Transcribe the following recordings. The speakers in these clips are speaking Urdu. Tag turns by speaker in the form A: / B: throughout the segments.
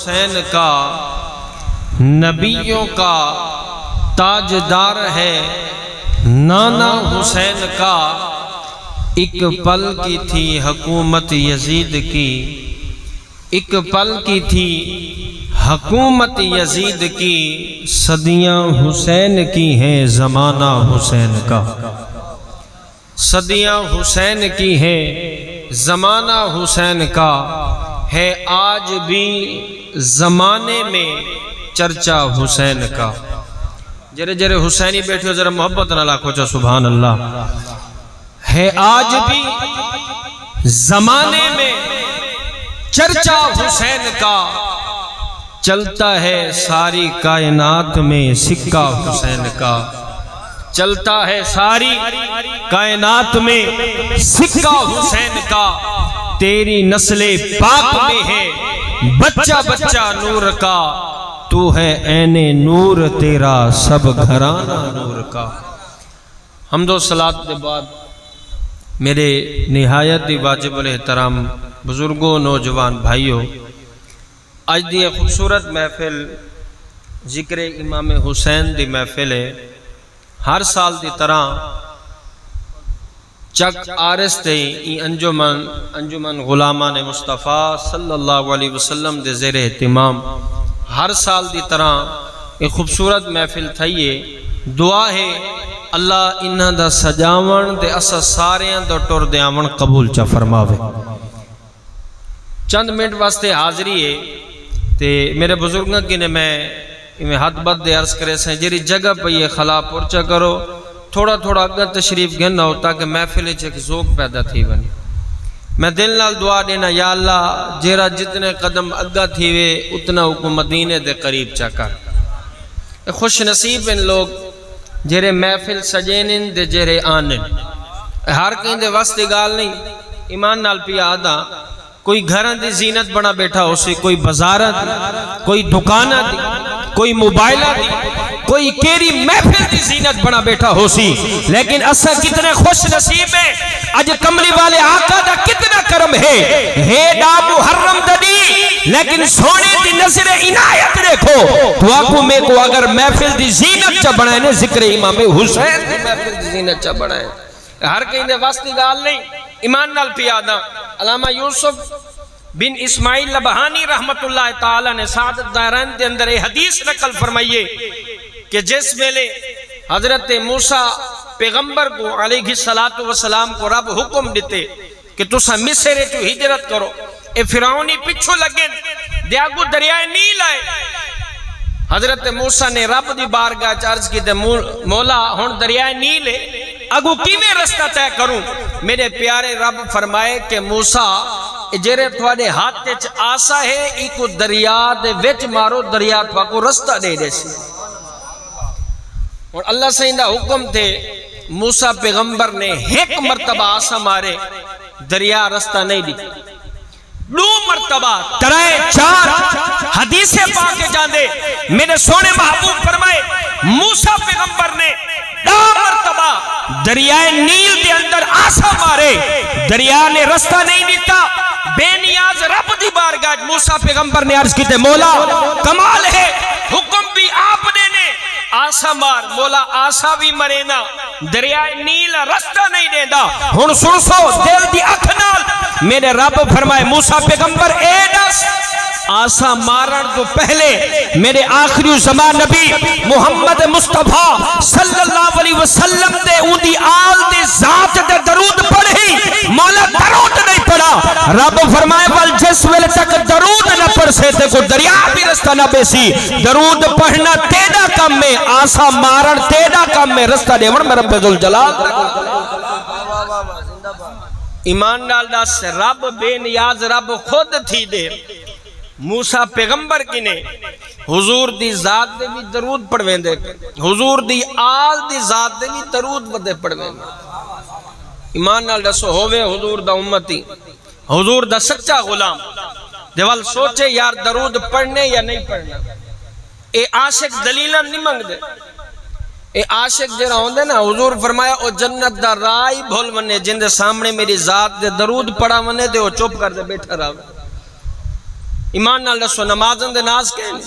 A: حسین کا، نبیوں کا تاجدار ہے۔ نانا حسین کا ایک پل کی تھی حکومت یزید کی۔ ایک پل کی تھی حکومت یزید کی۔ صدیاں حسین کی ہیں زمانہ حسین کا۔ صدیاں حسین کی ہیں زمانہ حسین کا۔ ہے آج بھی زمانے میں چرچا حسین کا۔ جرے جرے حسینی بیٹھے ہو ذرا محبت نہ لاکھو چا سبحان اللہ۔ ہے آج بھی زمانے میں چرچا حسین کا۔ چلتا ہے ساری کائنات میں سکہ حسین کا۔ چلتا ہے ساری کائنات میں سکہ حسین کا۔ تیری نسل پاک میں ہے بچہ بچہ نور کا، تو ہے این نور تیرا سب گھرانہ نور کا۔ حمد و صلات کے بعد میرے نہایت دی واجب الاحترام بزرگوں، نوجوان بھائیوں، آج دی خوبصورت محفل ذکر امام حسین دی محفل ہے۔ ہر سال دی طرح چک آرس تے ای انجمن انجمن غلامان مصطفیٰ صلی اللہ علیہ وسلم دے زیر اہتمام ہر سال دی طرح ایک خوبصورت محفل تھائیے۔ دعا ہے اللہ انہاں دا سجاون دے اسا سارے دا ٹور دے آمن قبول چا فرماوے۔ چند منٹ واسطے حاضری ہے تے میرے بزرگاں کی نے میں میں ہاتھ بد دے عرض کرے سیں جیری جگہ پہ یہ خلا پورچا کرو تھوڑا تھوڑا اگر تشریف گھننا ہو تاکہ محفل چک ذوق پیدا تھی بنی میں دل نال دعا دینا، یا اللہ، جیرا جتنے قدم اگا تھی وے، اتنا حکم مدینے دے قریب چکر خوش نصیب ان لوگ، جیرے محفل سجینن دے جیرے آنن ہر کہیں دے وسط گال نہیں، ایمان نال پیا آدھا، کوئی گھران دی زینت بنا بیٹھا ہو سی کوئی بزارہ دی، کوئی دکانہ دی، کوئی موبائلہ دی۔ کوئی کیری محفل دی زینت بنا بیٹھا ہو سی۔ لیکن اسا کتنے خوش نصیب ہے اج کملی والے آقا دا کتنا کرم ہے۔ ہے دا محرم ددی لیکن سونے دی نظر عنایت دیکھو۔ تو آکو میں کو اگر محفل دی زینت چا بنائے نے ذکر امام حسین دی محفل دی زینت چا بنائے ہر کہیں دے واسطی گال نہیں۔ ایمان نال پیادا علامہ یوسف بن اسماعیل لبہانی رحمت اللہ تعالی نے سعادت دائران دے اندر حدیث نقل فرمائیے۔ کہ جس ویلے حضرت موسیٰ پیغمبر کو علیہ السلام کو رب حکم دیتے کہ تسا مصرے تو ہجرت کرو، اے فراؤنی پچھو لگن دیاگو دریائے نیل آئے۔ حضرت موسیٰ نے رب دی بارگاہ چارج کی، دے مولا ہون دریائے نیل ہے اگو کی میں رستہ تے کروں؟ میرے پیارے رب فرمائے کہ موسیٰ جیرے تھوڑے ہاتھ تے آسا ہے، ایکو دریا دے وچ مارو، دریا تھوڑا کو رستہ دے دے سی اور اللہ سے اندہ حکم تھے، موسیٰ پیغمبر نے ایک مرتبہ آسا مارے، دریا رستہ نہیں دی دو مرتبہ ترائے چار حدیث پاکے جاندے۔ میرے سونے محبوب فرمائے، موسیٰ پیغمبر نے دو مرتبہ دریائے نیل دے اندر آسا مارے۔ دریا نے رستہ نہیں دیتا بے نیاز رب دی بارگاہ موسیٰ پیغمبر نے عرض کی تے، مولا، کمال ہے۔ حکم بھی آپ آسا مار، مولا آسا بھی مرے نا۔ دریائے نیل رستہ نہیں دینا ہن سن سو دل دی اکھنال میرے رب فرمائے، موسیٰ پیغمبر، اے دس۔ آسا مارن تو پہلے میرے آخری زمان نبی محمد مصطفیٰ صلی اللہ علیہ وسلم دے اون دی آل دی ذات دے درود پڑھی مولا درود نہیں پڑھا۔ رب فرمائے بل جس ویلے تک درود نہ پڑھ سے تے کو دریا بھی رستہ نہ بیسی۔ درود پڑھنا تیدا کم میں آسا مارن تیدا کم میں رستہ دے ون میں رب ذوالجلال ایمان ڈال دا سے رب بے نیاز رب خود تھی دے۔ موسیٰ پیغمبر کی نے حضور دی ذات دے بھی درود پڑھویں دے حضور دی آل دی ذات دے بھی درود بدے پڑھویں دے ایمان نال دسو، ہووے حضور دا امتی۔ حضور دا سچا غلام۔ دیوال سوچے یار درود پڑھنے یا نہیں پڑھنا۔ اے عاشق دلیلہ نہیں منگ دے اے عاشق جرہ ہوندے نا، حضور فرمایا، او جنت دا رائی بھول منے جن دے سامنے میری ذات دے درود پڑھا منے دے او چوپ کر دے بیٹھا رہا۔ ایمان نال دسو نمازن دے ناز کہنے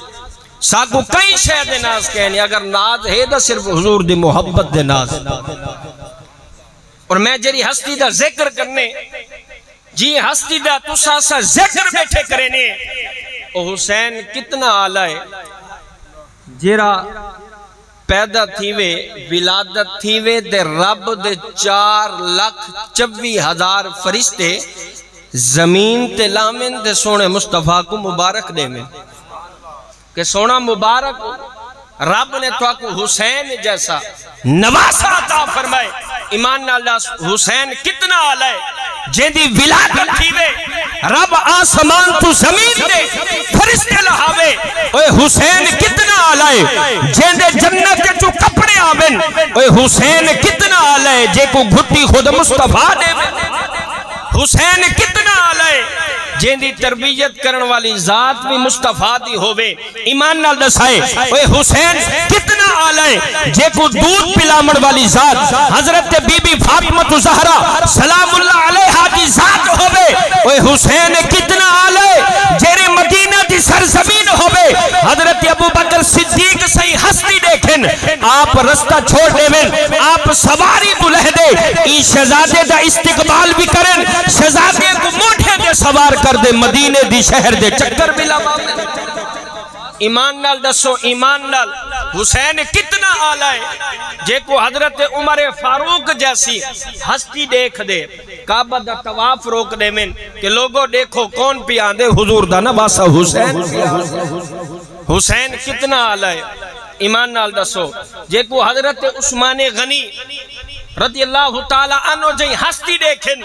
A: ساکو کئی شے دے ناز کہنے اگر ناز ہے دا صرف حضور دی محبت دے ناز۔ اور میں جری ہستی دا ذکر کرنے جی ہستی دا تسا سا ذکر بیٹھے کرنے او حسین کتنا آلہ ہے۔ جیرا پیدا تھیوے، ولادت تھیوے دے رب دے چار لکھ چوی ہزار فرشتے زمین تے لامن دے سونے مصطفیٰ کو مبارک دے میں۔ کہ سونا مبارک رب نے تو کو حسین جیسا نواسا عطا فرمائے۔ ایمان اللہ حسین کتنا آلہ ہے۔ جیدی ولادت تھیوے رب آسمان تو زمین دے فرشتے لہاوے۔ اوے حسین کتنا آلہ ہے۔ جیدے جنت کے چو کپڑے آویں اوے حسین کتنا آلہ ہے۔ جے کو گھٹی خود مصطفیٰ دے میں حسین کتنا آلائے ہے؟ جن دی تربیت کرن والی ذات بھی مصطفیٰ دی ہوئے ایمان نال دسائے اوے حسین کتنا آلائے جے کو دودھ پلامڑ والی ذات، حضرت بی بی فاطمت زہرہ سلام اللہ علیہ دی ذات ہوئے اوے حسین کتنا آلائے جیرے مدینہ دی سرزمین ہوئے حضرت ابو بکر صدیق سہی ہستی دیکھن۔ آپ رستہ چھوڑ دے میں آپ سواری بلہ دے۔ ای شہزادے دا استقبال بھی کرن، شہزادے کو موٹھے دے سوار کر دے، مدینے دی شہر دے چکر بھی لما ایمان نال دسو، ایمان نال۔ حسین کتنا آلہ ہے۔ جے کو حضرت عمر فاروق جیسی ہستی دیکھ دے، کعبہ دا تواف روک دے من کہ لوگوں دیکھو کون پی آندے، حضور دا نباسا حسین۔ حسین کتنا آلہ ہے۔ ایمان نال دسو۔ جے کو حضرت عثمان غنی رضی اللہ تعالیٰ عنہ جائیں ہستی دیکھیں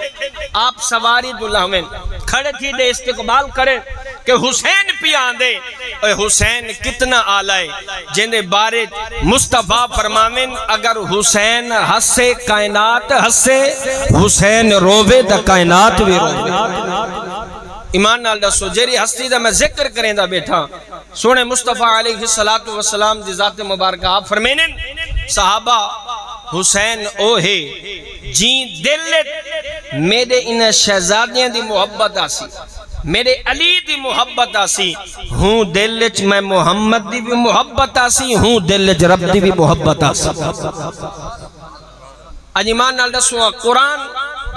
A: آپ سواری دلہمیں کھڑے تھی دے استقبال کریں کہ حسین پی آندے۔ اے حسین، کتنا آلائے جنہیں بارے مصطفیٰ فرمامیں اگر حسین ہسے، کائنات ہسے، حسین روے دا کائنات بھی روے ایمان نال دسو جیری ہستی دا میں ذکر کریں دا بیٹھا، سونے مصطفیٰ علیہ السلام دی ذات مبارکہ، آپ فرمینن، صحابہ حسین او ہے جین دلت میرے ان شہزادیاں دی محبت آسی، میرے علی دی محبت آسی، ہوں دلچ میں محمد دی بھی محبت آسی، ہوں دلچ رب دی بھی محبت آسی۔ اجیمان نال دسوہ قرآن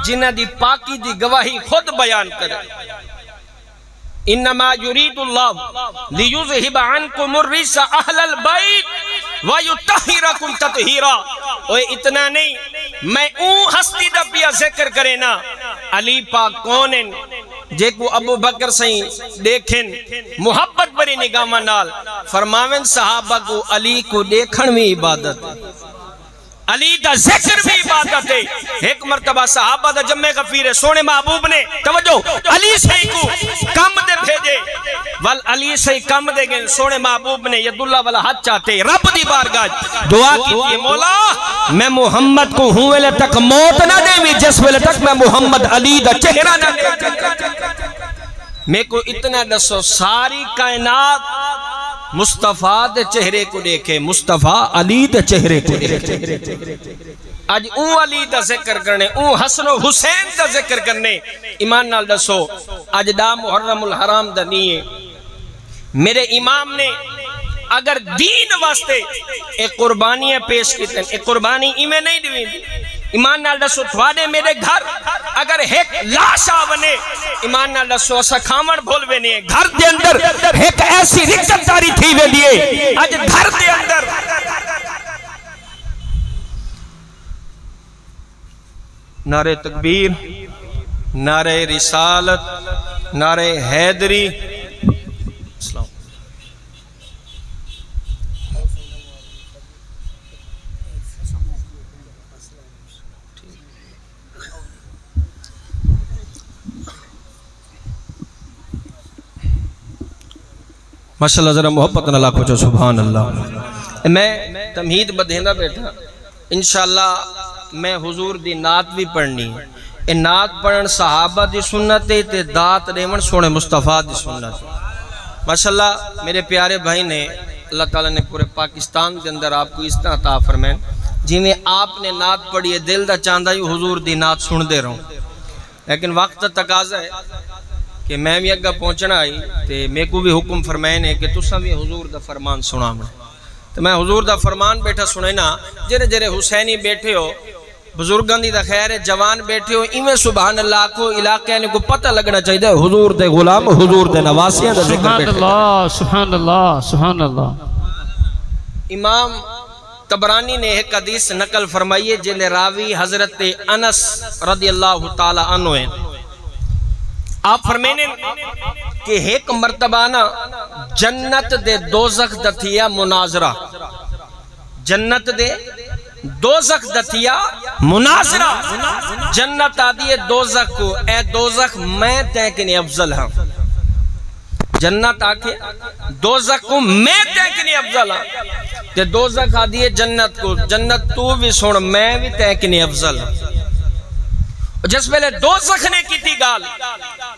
A: جنہ دی پاکی دی گواہی خود بیان کرے۔ انما یرید اللہ لیوزہب عنکم الرس اہل البیت ویتہیرکم تطہیرا اوہ اتنا نہیں، میں اون ہستی دا پیا ذکر کرے نا۔ علی پاک کونن جے کو ابو بکر سہیں دیکھن محبت بری نگاہ منال فرماون صحابہ کو علی کو دیکھن میں عبادت۔ علی دا ذکر بھی عبادت ہے۔ ایک مرتبہ صحابہ دا جمع غفیر ہے، سونے محبوب نے توجہ، علی صحیح کو کم دے بھیجے۔ ول علی صحیح کم دے گئے، سونے محبوب نے ید اللہ والا حد چاہتے رب دی بارگاہ۔ دعا کی مولا، میں محمد کو ہوں ویلے تک موت نہ دے بھی جس ویلے تک میں محمد علی دا چہرہ نہ دے میں کو اتنا دسو، ساری کائنات مصطفیٰ دے چہرے کو دیکھے، مصطفیٰ علی دے چہرے کو دیکھے۔ آج اون علی دا ذکر کرنے اون حسن و حسین دا ذکر کرنے۔ ایمان نال دسو، آج دا محرم الحرام دا نیے میرے امام نے اگر دین واسطے ایک قربانیاں پیش کی تن ایک قربانی ایمیں نہیں دوئی ایمان نال دسو، تھوڑے میرے گھر اگر ایک لاش آونے، ایمان نال دسو، اسا کھامن بھول وینے گھر دے اندر ایک ایسی رکت داری تھی وے لیے آج گھر دے اندر نعرہ تکبیر، نعرہ رسالت، نعرہ حیدری ماشاءاللہ ذرا محبت نہ لاکھو جو سبحان اللہ میں تمہید بدہندہ بیٹھا۔ انشاءاللہ میں حضور دی نات بھی پڑھنی۔ اے نات پڑھن صحابہ دی سنت تے دات ریون سونے مصطفیٰ دی سنت۔ ماشاءاللہ میرے پیارے بھائی نے، اللہ تعالیٰ نے پورے پاکستان کے اندر آپ کو اس طرح عطا فرمائیں جی میں آپ نے نات پڑھی ہے دل دا چاندہ ہی حضور دی نات سن دے رہا ہوں لیکن وقت تقاضا ہے۔ کہ میں بھی اگا پہنچنا آئی تے میں کو بھی حکم فرمائے نے کہ تساں بھی حضور دا فرمان سنا میں تو میں حضور دا فرمان بیٹھا سنے نا جرے جرے حسینی بیٹھے ہو بزرگان دی دا خیر ہے جوان بیٹھے ہو ایمیں سبحان اللہ کو علاقے نے کو پتہ لگنا چاہیے حضور دے غلام حضور دے نواسیاں دا ذکر
B: سبحان
A: بیٹھے
B: اللہ سبحان اللہ سبحان اللہ۔
A: امام تبرانی نے ایک حدیث نقل فرمائیے جن راوی حضرت انس رضی اللہ تعالی عنہ ہیں۔ آپ فرمینے کہ ایک مرتبہ نا جنت دے دوزخ دتیا مناظرہ۔ جنت دے دوزخ دتیا مناظرہ۔ جنت آدھی دوزخ کو۔ اے دوزخ، میں تیکنی افضل ہاں۔ جنت آکے دوزخ کو میں تیکنی افضل ہاں۔ تے دوزخ آدھی جنت کو۔ جنت تو بھی سن، میں بھی تیکنی افضل ہاں۔ جس پہلے دوزخ نے کی تھی گال،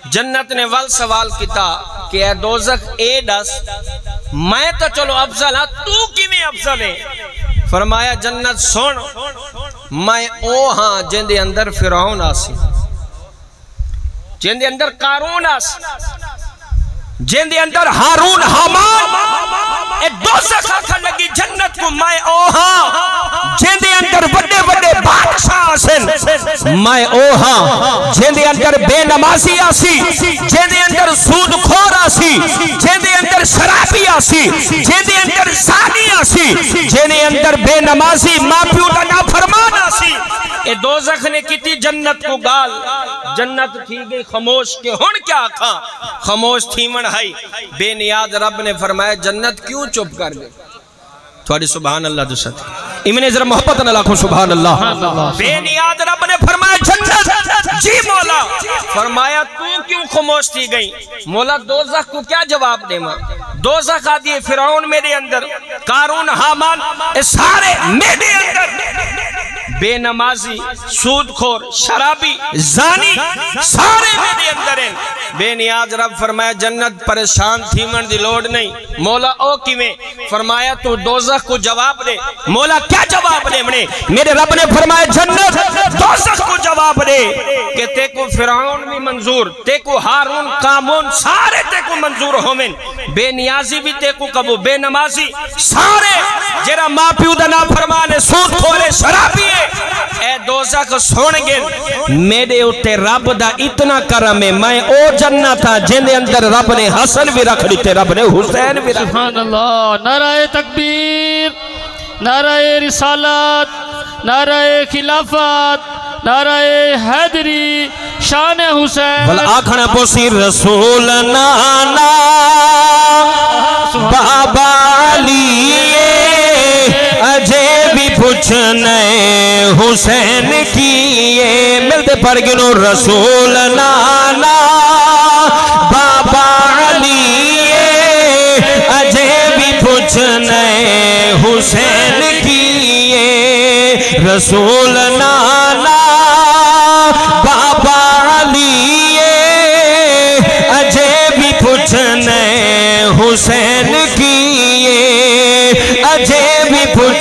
A: جنت نے ول سوال کیتا کہ اے دوزخ اے دس، میں تو چلو افضل ہاں تو کی میں افضل ہے؟ فرمایا، جنت سن، میں او ہاں جن دے اندر فرعون آسی۔ جن دے اندر قارون آسی۔ جن دے اندر ہارون حامان، اے دوزخ آکھا لگی جنت کو میں او ہاں جن دے اندر بڑے بڑے بادشاہ آسن میں او ہاں جن دے اندر بے نمازی آسی۔ جن دے اندر سود خور آسی۔ جن دے اندر شرابی آسی۔ جن دے اندر زانی آسی۔ جن دے اندر بے نمازی ماں پیو دا نا فرمان آسی۔ اے دوزخ نے کیتی جنت کو گال۔ جنت تھی گئی خاموش کہ ہن کیا آکھاں خاموش تھی من ہائی۔ بے نیاز رب نے فرمایا، جنت کیوں چپ کر گئے تھوڑی سبحان اللہ دو ساتھ ایمن ذرا محبت نہ لاکھوں سبحان اللہ۔ بے نیاز رب نے فرمایا، جنت۔ جی مولا۔ فرمایا تو کیوں خاموش تھی گئی؟ مولا، دوزخ کو کیا جواب دے ماں؟ دوزخ آدھی ہے فرعون میرے اندر، قارون، حامان، اے سارے میرے اندر۔ بے نمازی سود خور شرابی، زانی، سارے میرے اندر ہیں۔ بے نیاز رب فرمایا، جنت پریشان تھی من دی لوڑ نہیں۔ مولا، او کی میں فرمایا، تو دوزخ کو جواب دے۔ مولا، کیا جواب دے منے؟ میرے رب نے فرمایا، جنت دوزخ کو جواب دے۔ کہ تے کو فرعون بھی منظور، تے کو ہارون، قامون، سارے تے کو منظور ہومن۔ بے نیازی بھی تے کو کبو بے نمازی، سارے۔ جرا ماں پیو دا نا فرمانے سود کھولے شرابی ہے۔ اے دوزخ سن گن میرے اتے رب دا اتنا کرم ہے میں او جنت ہاں جن دے اندر رب نے حسن بھی رکھ دیتے رب نے حسین بھی رکھ
B: سبحان اللہ نعرہ تکبیر نعرہ رسالت نعرہ خلافت نعرہ حیدری شان حسین۔
A: بل آکھنا پوسی رسول نانا بابا بھی پوچھنے حسین کیے ملتے پڑھ گنو رسول نالا بابا لیے اجے بھی پوچھنے حسین کیے رسول نالا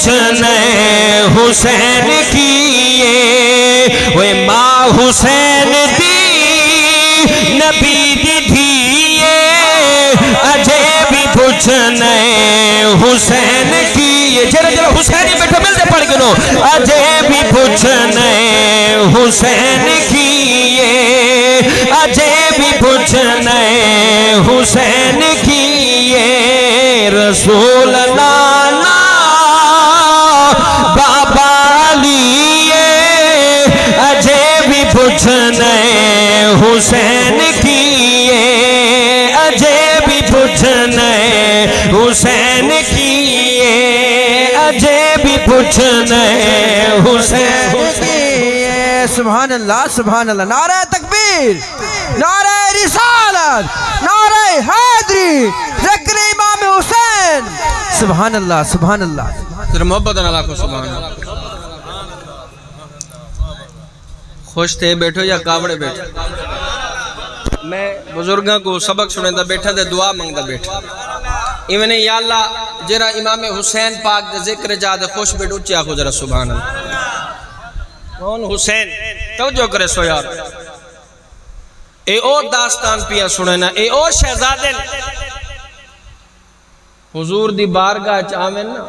A: بھی پوچھنے حسین کیے، وہ ماں حسین دی نبی دی دھیے۔ اجے بھی پوچھنے حسین کیے۔ جرہ جرہ حسینی بیٹھا ملتے پڑھ گنو اجے بھی پوچھنے حسین کیے۔ اجے بھی پوچھنے حسین کیے۔ حسین کیے، اجے بھی پوچھنے حسین کیے۔
C: سبحان اللہ سبحان اللہ۔ نعرہ تکبیر، نعرہ رسالت، نعرہ حیدری، ذکر امام حسین۔ سبحان اللہ سبحان اللہ۔
A: ذرا محبت اللہ کو سبحان اللہ۔ خوش تھے، بیٹھو یا کاوڑے بیٹھو۔ میں بزرگاں کو سبق سنے دا بیٹھا، دے دعا منگ دا بیٹھا۔ ایونے یا اللہ جرا امام حسین پاک دے ذکر جا خوش بیٹھ اچھی آخو ذرا سبحان اللہ۔ کون حسین؟ توجہ کرے سو یار۔ اے او داستان پیا سننا اے او شہزادن حضور دی بارگاہ چاہمن نا۔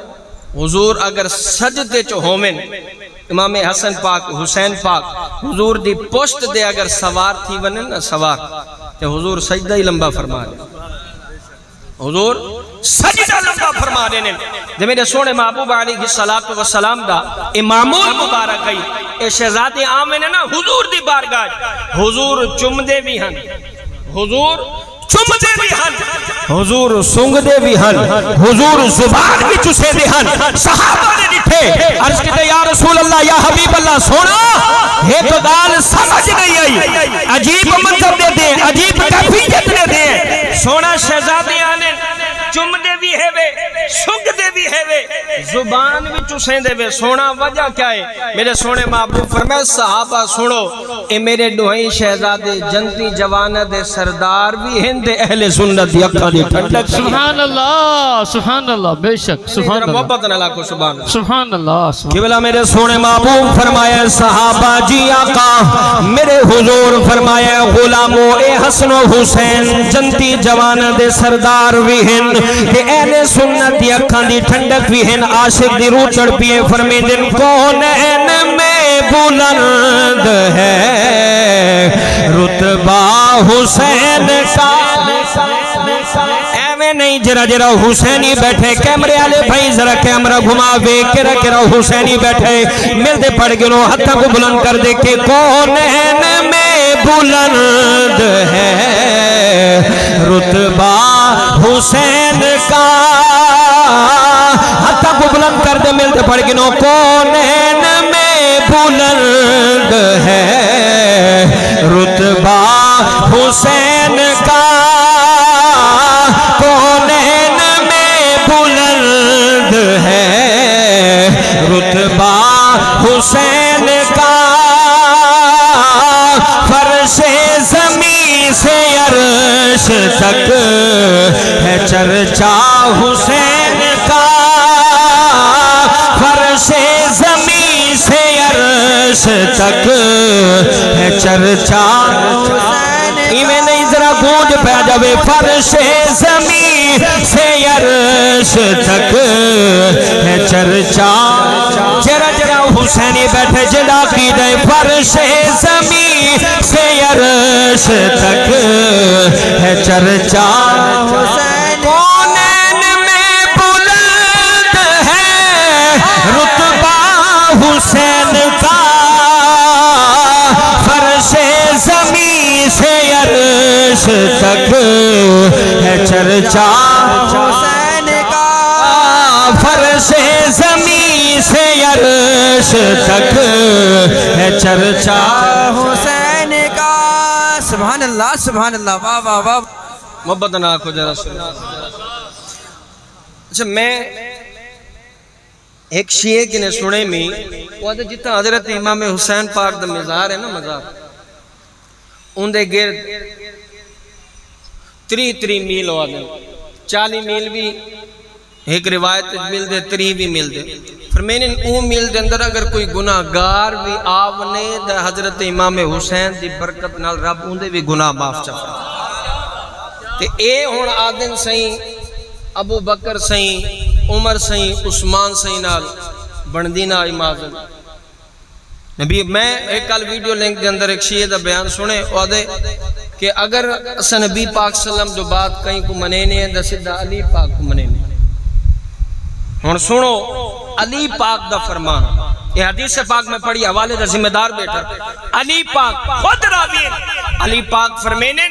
A: حضور اگر سجدے چو ہومن، امام حسن پاک، حسین پاک، حضور دی پشت دے اگر سوار تھی ونن نا، سوار۔ تے حضور سجدہ ہی لمبا فرما دے۔ حضور سجدہ لمبا فرما دینے دے میرے سونے محبوب علیہ السلام دا امامول مبارک گئی، اے شہزادی آمین نا حضور دی بارگاہ حضور چم دے بھی ہن۔ حضور چم دے بھی ہن۔ حضور سنگ دے بھی ہن۔ حضور زبان بھی چسے دے ہن۔ صحابہ نے ڈٹھے عرض کہتے یا رسول اللہ، یا حبیب اللہ، سونا یہ تو دال سمجھ نہیں آئی۔ عجیب منظر دے دے عجیب کیفیت دے دے سونا وے زبان بھی چسیں دے وے سونا وجہ کیا ہے؟ میرے سونے محبوب فرمائے صحابہ سنو اے میرے دوہی شہزادے جنتی جوانہ دے سردار بھی ہیں دے اہل سنت دے ٹھنڈک سی۔
B: سبحان اللہ سبحان اللہ بے شک سبحان اللہ
A: محبت نہ لاکھو سبحان اللہ
B: سبحان اللہ سبحان
A: قبلہ میرے سونے محبوب فرمایا صحابہ جی آقا میرے حضور فرمایا غلامو اے حسن و حسین جنتی جوان دے سردار بھی ہیں کہ اہل سنت دی اکھاں دی ٹھنڈک بھی ہیں عاشق دی روح چڑھ پیے فرمی دن کون این میں بلند ہے؟ رتبہ حسین کا نہیں، جرا جرا حسینی بیٹھے۔ کیمرے آلے بھائی، ذرا کیمرہ گھما وے کرا کرا حسینی بیٹھے۔ ملتے پڑ گنو ہتھا کو بلند کر دے کہ کون این میں بلند ہے؟ رتبہ حسین کا بلند کر دے ملتے پڑ گنو کون این میں بلند ہے؟ رتبہ حسین کا۔ کونین میں بلند ہے؟ رتبہ حسین کا۔ فرش زمین سے عرش تک ہے چرچا حسین۔ تک ہے چرچا ایویں نہیں ذرا گونج پہ جاوے فرش زمین سے عرش تک ہے چرچا جرا جرا حسینی بیٹھے جڑا کی دے فرش زمین سے عرش تک ہے چرچا کونین تک ہے چرچا
C: حسین کا
A: فرش زمین سے عرش تک ہے چرچا
C: حسین کا سبحان اللہ سبحان اللہ، واہ واہ واہ۔
A: محبت نہ آکھو جرا اچھا میں ایک شیعہ کی نے سنے میں، وہ دے جتا حضرت امام حسین پاک دا مزار ہے نا، مزار۔ ان دے گرد تری تری میل ہوا دے چالی میل بھی ایک روایت مل دے، تری بھی مل دے۔ فرمین او میل دے اندر اگر کوئی گناہ گار بھی آونے دے حضرت امام حسین دی برکت نال رب ان دے بھی گناہ معاف چاہتا تے اے ہون آدن سائیں ابو بکر سائیں عمر سائیں عثمان سائیں نال بندینا امازن نبی، میں ایک کل ویڈیو لنک دے اندر ایک شیعہ دا بیان سنے، او دے کہ اگر اسا نبی پاک صلی اللہ علیہ وسلم جو بات کہیں کو منینے ہیں دا سدھا علی پاک کو منے منینے ہن سنو، علی پاک دا فرمان۔ یہ حدیث پاک میں پڑھی، حوالے دا ذمہ دار بیٹھا۔ علی پاک خود راوی علی پاک فرمینے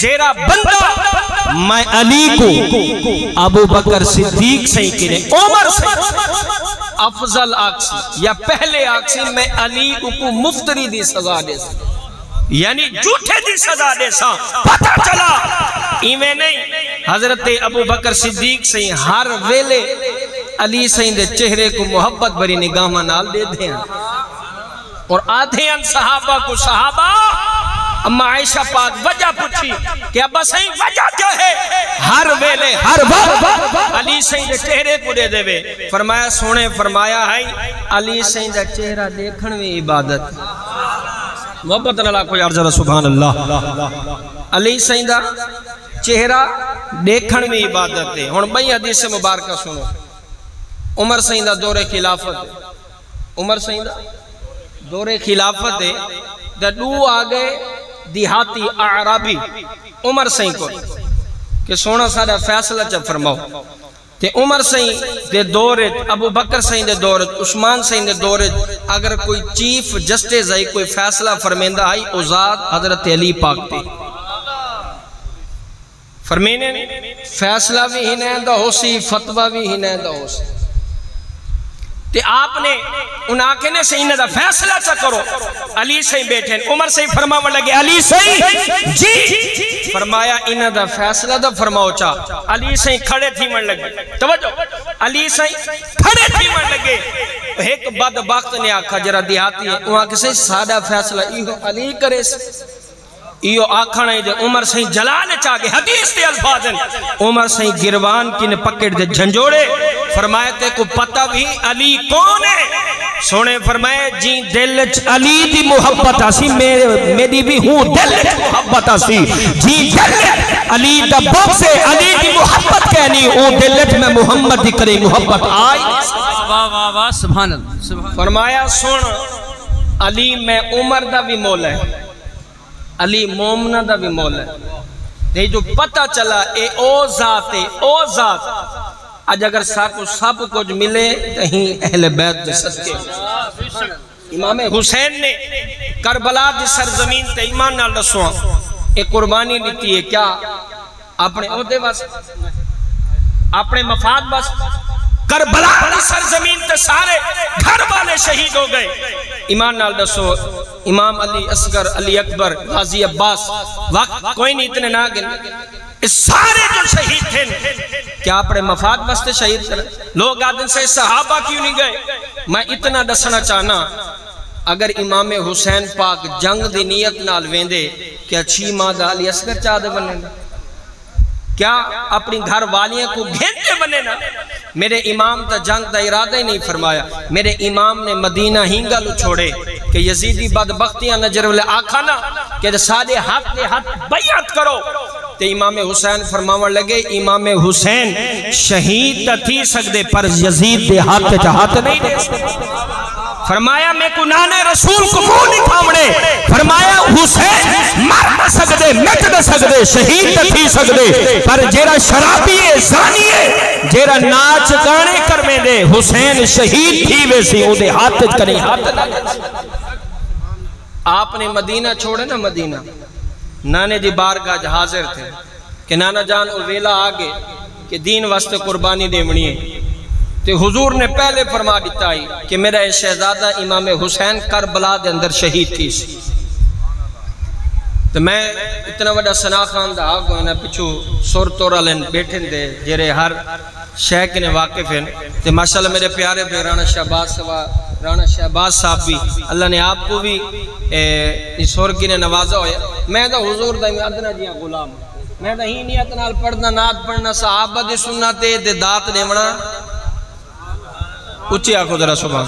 A: جیرا بندہ میں علی کو ابو بکر صدیق سے کنے عمر سے افضل آکسی یا پہلے آکسی میں علی کو مفتری دی سزا دے سا۔ یعنی جھوٹے دی سزا دے سا۔ پتہ چلا۔ ایمیں نہیں۔ حضرت ابو بکر صدیق سے ہر ویلے علی سین دے چہرے کو محبت بری نگاہ نال دے دیں اور آدھے ان صحابہ کو صحابہ اما عائشہ پاک وجہ پوچھی کہ ابا سین وجہ کیا ہے؟ ہر ویلے ہر وقت علی سین دے چہرے کو دے دے وے۔ فرمایا سونے فرمایا ہے، علی سین دے چہرہ دیکھن میں عبادت۔ محبت نال آکھو یار ذرا سبحان اللہ علی سائیں دا چہرہ دیکھن میں عبادت ہے ہن بھئی حدیث مبارکہ سنو۔ عمر سائیں دا دور خلافت ہے عمر سائیں دا دور خلافت ہے دا دو آگئے دیہاتی اعرابی عمر سائیں کو، کہ سونا سارا فیصلہ چا فرماؤ تے عمر سائیں دے دورت ابو بکر سائیں دے دورت عثمان سائیں دے دورت اگر کوئی چیف جسٹس آئی، کوئی فیصلہ فرمیندہ آئی ازاد حضرت علی پاک تے۔ فرمینے، فیصلہ بھی ہی نیندہ ہو سی فتوہ بھی ہی نیندہ ہو سی۔ تے آپ نے ان آنکھیں نے سے انہیں دا فیصلہ چا کرو۔ علی سے بیٹھیں عمر سے فرماوا لگے، علی سے جی۔ فرمایا انہیں دا فیصلہ دا فرماؤ چا۔ علی سے کھڑے تھی من لگے۔ توجہ۔ علی سے کھڑے تھی من لگے۔ ایک بد بخت نے آکھا جرا دیہاتی ہے وہاں کسے سادہ فیصلہ ایہو علی کرے سے ایو آکھانا ہے جو عمر سہیں جلال چاہے حدیث دے الفاظن عمر سہیں گروان کی نے پکڑ دے جھنجوڑے فرمائے تے کو پتہ بھی علی کون ہے؟ سونے فرمائے جی دل علی دی محبت آسی میری بھی ہوں دل محبت آسی۔ جی دل علی دا بوک سے علی دی محبت کہنی او دل میں محمد دی کرے محبت آئی
C: واہ واہ واہ سبحان اللہ۔
A: فرمایا سن علی میں عمر دا بھی مولا ہے۔ علی مومنہ دا بھی مولا ہے۔ نہیں جو پتہ چلا، اے او ذات، اے او ذات۔ آج اگر ساکو سب کچھ ملے تہیں اہل بیت دے صدقے امام حسین نے کربلا دی سرزمین تے ایمان نال رسوان ایک قربانی لیتی ہے کیا؟ اپنے عہدے بس، اپنے مفاد بس۔ کربلا دی سرزمین تے سارے گھر والے شہید ہو گئے۔ ایمان نال دسو امام علی اصغر، علی اکبر، غازی عباس، وقت کوئی نہیں، اتنے نہ گن اس سارے جو شہید تھے، کیا اپنے مفاد واسطے شہید کریں لوگ آدم سے صحابہ کیوں نہیں گئے؟ میں اتنا دسنا چاہنا، اگر امام حسین پاک جنگ دی نیت نال ویندے کہ اچھی ماں دا علی اصغر چاہ دے۔ بننے کیا اپنی گھر والیاں کو گھنٹے بنے نا؟ میرے امام تا جنگ دا ارادہ ہی نہیں فرمایا۔ میرے امام نے مدینہ ہنگا لو چھوڑے کہ یزیدی بدبختیاں نجر والے آکھا نا کہ سارے حق دے حق بیعت کرو۔ تے امام حسین فرماون لگے، امام حسین شہید تا تھی سکدے، پر یزید دے ہاتھ چاہت نہیں دے سکتے فرمایا میں کو رسول کو منہ نہیں تھامنے فرمایا حسین مر نہ سکدے مٹ نہ سکدے، شہید نہ تھی سکدے۔ پر جیرا شرابی ہے، زانی ہے جیرا ناچ گانے کر میں دے، حسین شہید تھی ویسی او دے ہاتھ کریں ہاتھ نہ آپ نے مدینہ چھوڑے نا مدینہ۔ نانے دی بارگاہ حاضر تھے۔ کہ نانا جان اور ویلا آگے کہ دین واسطے قربانی دیمنی ہے۔ تے حضور نے پہلے فرما دیتا ہی کہ میرا شہزادہ امام حسین کربلا دے اندر شہید تھی۔ سی تو میں اتنا وڈا سنا خان دا آگو ہے پچھو سور تورا لین بیٹھیں دے جیرے ہر شیخ نے واقف ہیں۔ تے ماشاءاللہ میرے پیارے بے رانا شہباز سوا رانا شہباز صاحب بھی اللہ نے آپ کو بھی اس سور کی نے نوازا ہویا میں دا حضور دا ادنا جیاں غلام۔ میں دا ہی نیت نال پڑھنا نات پڑھنا، صحابہ دے سننا تے دے دات دیونا اچھی آنکھو ذرا سبحان۔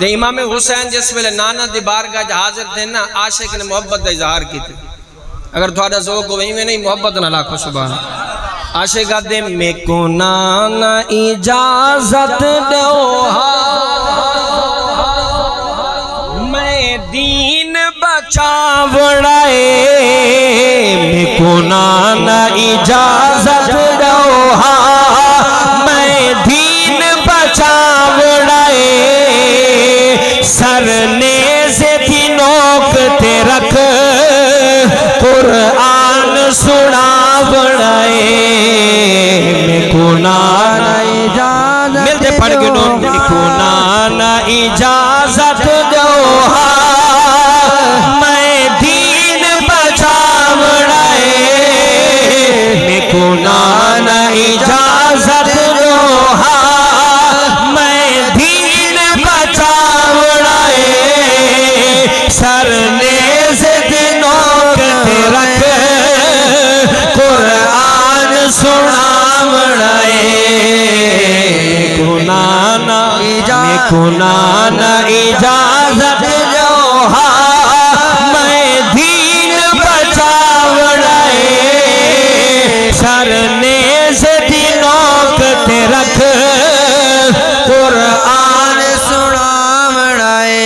A: دے امام حسین جس ویلے نانا دی بارگاہ حاضر تھے نا، عاشق نے محبت دا اظہار کی تھی اگر تھوڑا ذوق وہی میں نہیں، محبت نہ لاکھو، سبحان۔ عاشق دے میں کو نانا اجازت دوہا۔ میں دین بچا بڑھائے میں کو نانا اجازت دوہا۔ میں سرنیز تھی نوکتے رکھ۔ قرآن سنا بڑھائے۔ میں کو نانا اجازت ملتے پڑھ گنو میں کو نانا اجازت کنان اجازت جوہا میں دین بچاوڑے سرنے سے دنوں کتے رکھ قرآن وڑائے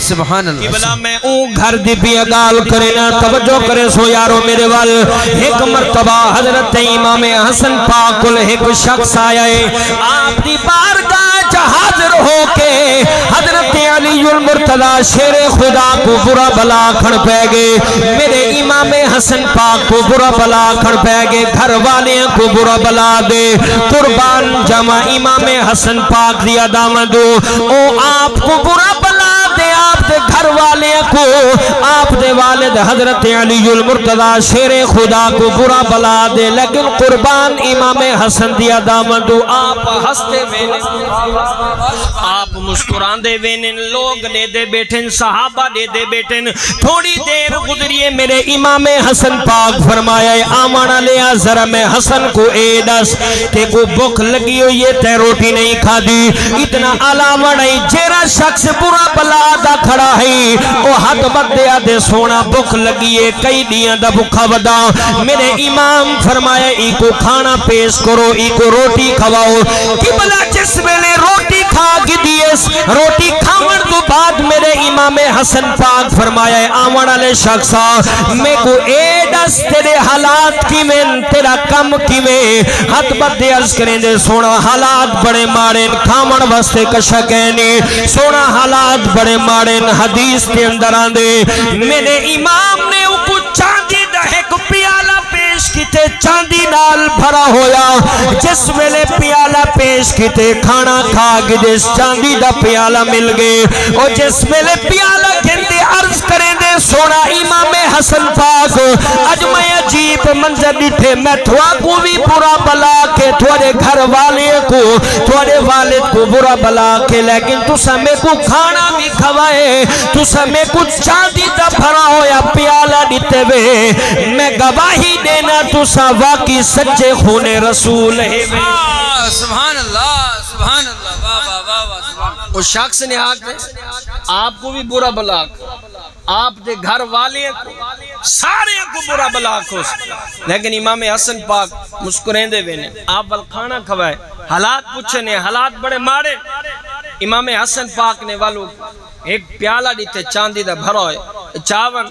C: سبحان اللہ۔
A: قبلہ میں اون گھر دی بھی اگال کرے نا توجہ کرے سو یارو میرے وال۔ ایک مرتبہ حضرت امام حسن پاکل ایک شخص آیا ہے۔ آپ دی پاکل حاضر ہو کے حضرت علی المرتضی شیر خدا کو برا بلا کھڑ پہ گے میرے امام حسن پاک کو برا بلا کھڑ پہ گے گھر والے کو برا بلا دے۔ قربان جمع امام حسن پاک دیا دامدو او آپ کو برا بلا دے گھر والے کو، آپ دے والد حضرت علی المرتضی شیر خدا کو برا بلا دے، لیکن قربان امام حسن دیا دامدو آپ ہستے وینے آپ مسکران دے وینے لوگ لے دے بیٹھن صحابہ لے دے بیٹھن تھوڑی دیر گزریے، میرے امام حسن پاک فرمایا ہے، آمانا لیا ذرا میں حسن کو اے دس کہ کو بک لگی ہوئی ہے، تے روٹی نہیں کھا دی اتنا علاوہ نہیں، جیرا شخص برا بلا دا کھڑا ہی وہ حد بدیا دے سونا بکھ لگیے کئی دیاں دا بکھا ودا۔ میرے امام فرمایا ای کو کھانا پیش کرو ای کو روٹی کھواؤ۔ قبلہ جس ویلے روٹی کھا کی دیس روٹی کھاون تو بعد میرے امام حسن پاک فرمایا ہے آمن علی شخصا میں کو اے دس تیرے حالات کی میں تیرا کم کی میں حد بد دے عرض کریں دے، سونا حالات بڑے مارن کھاون وستے کشکینی سونا حالات بڑے مارن حدیث کے اندر آندے۔ میرے امام نے اوپو چاندی پیش کیتے، چاندی نال بھرا ہویا۔ جس ویلے پیالہ پیش کیتے، کھانا کھا گی جس چاندی دا پیالہ مل گئے۔ اور جس ویلے پیالہ عرض کریں دے سونا امام حسن پاک اج میں عجیب منظر ڈٹھے میں تھوا کو بھی برا بلا کے تھوڑے گھر والے کو تھوڑے والد کو برا بلا کے لیکن تو سمیں کو کھانا بھی کھوائے تو سمیں کو چاندی دا بھرا ہویا پیالہ ڈٹھے وے۔ میں گواہی دینا تو سا واقعی سچے خون رسول ہے
C: سبحان اللہ سبحان اللہ واہ واہ واہ واہ سبحان اللہ۔
A: اس شخص نے آکے آپ کو بھی برا بلا آپ دے گھر والے سارے کو برا بلا کو لیکن امام حسن پاک مسکرین دے وینے آپ بل کھانا کھوائے۔ حالات پوچھے نے، حالات بڑے مارے امام حسن پاک نے والو ایک پیالہ دیتے چاندی دا بھرا ہوئے۔ چاون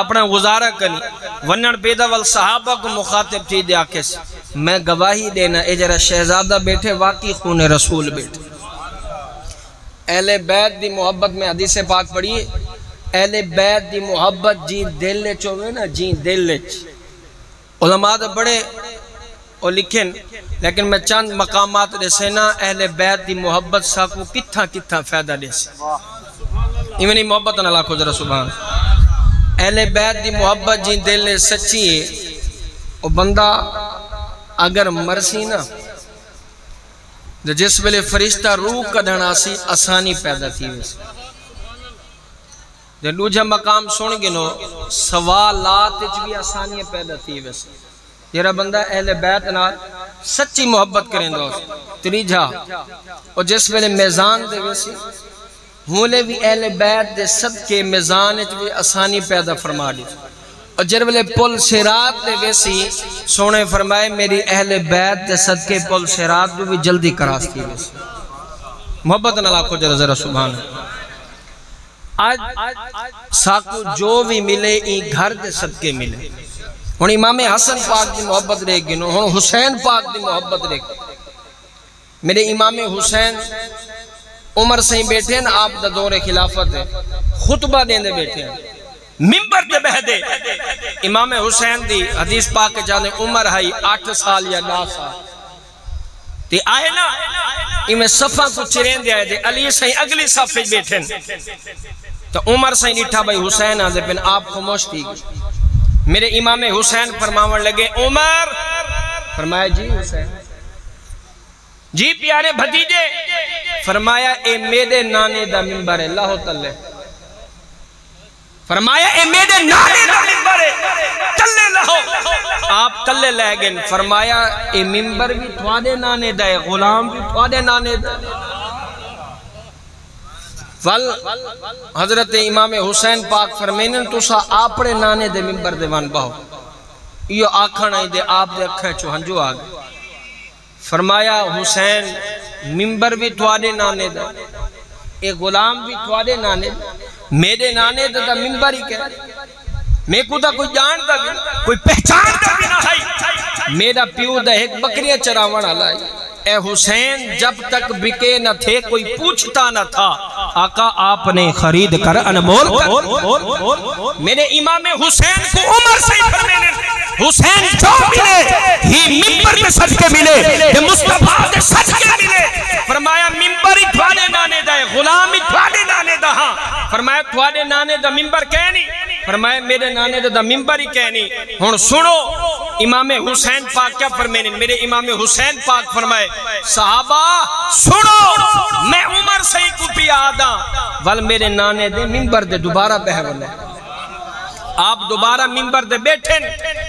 A: اپنا گزارہ کرنی ونن پیدا وال صحابہ کو مخاطب تھی دے آکے سے، میں گواہی دینا، اے جرہ شہزادہ بیٹھے، واقعی خون رسول بیٹھے۔ اہل بیت دی محبت میں حدیث پاک پڑھیے۔ اہل بیت دی محبت جی دل لے چوئے نا جی دل لے علماء دا بڑے اور لکھیں لیکن میں چند مقامات دے سینا اہل بیت دی محبت سا کو کتھا کتھا فیدہ دے سے ایمنی محبت نہ لاکھو ذرا سبحان۔ اہل بیت دی محبت جی دل لے سچی ہے۔ وہ بندہ اگر مرسی نا جس ویلے فرشتہ روح کدھنا سی آسانی پیدا تھی۔ ویسے جب دوجہ مقام سن گنو سوالات اچ بھی آسانی پیدا تھی ویسے۔ یہ بندہ اہل بیت نال سچی محبت کریں دوست تریجہ اور جس ویلے میزان دے ویسے ہولے بھی اہل بیت دے صدقے میزان اچ بھی آسانی پیدا فرما دی۔ اور جر ویلے پل سرات دے ویسی سونے فرمائے، میری اہل بیت دے صدقے پل سرات بھی جلدی کراستی ویسی محبت نہ لاکھو جرہ ذرا، سبحان آج ساکو جو بھی ملے، ای گھر دے صدقے ملے۔ ہون امام حسن پاک دی محبت رہ گنو ہون حسین پاک دی محبت رہ گنو میرے امام حسین عمر سے بیٹھے ہیں، آپ دا دور خلافت ہے۔ خطبہ دیں بیٹھے ہیں۔ ممبر دے بہ دے۔ امام حسین دی حدیث پاک جانے عمر ہے آٹھ سال یا نا سال۔ تے آئے نا امیں صفحہ کو چرین دے آئے۔ دے علی سائیں اگلی صفحے بیٹھے ہیں۔ تو عمر سائیں نیٹھا بھائی حسین آدھے پھر آپ خموش تھی۔ میرے امام حسین فرماون لگے، عمر! فرمایا جی حسین۔ جی پیارے بھتیجے، فرمایا، اے میرے نانے دا ممبر ہے اللہ تعالی فرمایا، اے میرے نانے دا ممبر ہے کلے لہو آپ کلے لے گئے، فرمایا، اے ممبر بھی تھوڑے نانے دا ہے، غلام بھی تھوڑے نانے دا ہے۔ ول حضرت امام حسین پاک فرمینن تو سا آپڑے نانے دے ممبر دے وان باہو یہ آکھن آئی دے، آپ دے اکھیں چو ہنجو آگے فرمایا، حسین ممبر بھی تھوڑے نانے دے ایک غلام بھی تھوڑے نانے دے میرے نانے دا دا ممبر ہی کہہ میں کو دا کوئی جان دا بھی کوئی پہچان دا بھی نہ ہے۔ میرا پیو دا ایک بکریاں چراوان آلائی اے حسین، جب تک بکے نہ تھے، کوئی پوچھتا نہ تھا۔ آقا، آپ نے خرید کر انمول کر۔ میرے امام حسین کو عمر سے ہی فرمینے حسین جو ملے، ہی ممبر میں سج کے ملے کہ مصطفیٰ دے سج کے ملے۔ فرمایا ممبر ہی تھوڑے نانے دا ہے، غلام ہی تھوڑے نانے دا ہاں۔ فرمایا، تھوڑے نانے دا ممبر کہنی فرمایا، میرے نانے دا ممبر ہی کہنی ہن سنو، امام حسین پاک کیا فرمینے میرے امام حسین پاک فرمائے، صحابہ، سنو، میں عمر سے ہی کو پیا آدھا ہاں۔ ول میرے نانے دے ممبر دے دوبارہ بہولے آپ دوبارہ ممبر دے بیٹھیں